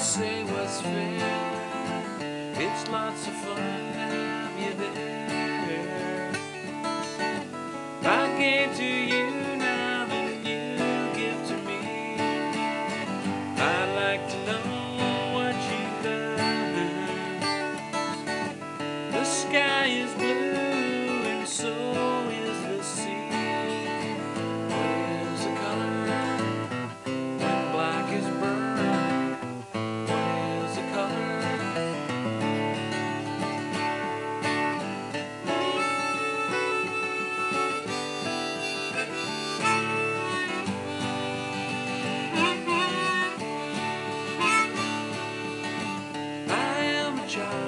say what's fair. It's lots of fun to have you there. I gave to you now and you give to me. I'd like to know what you've done. The sky is blue and so. job.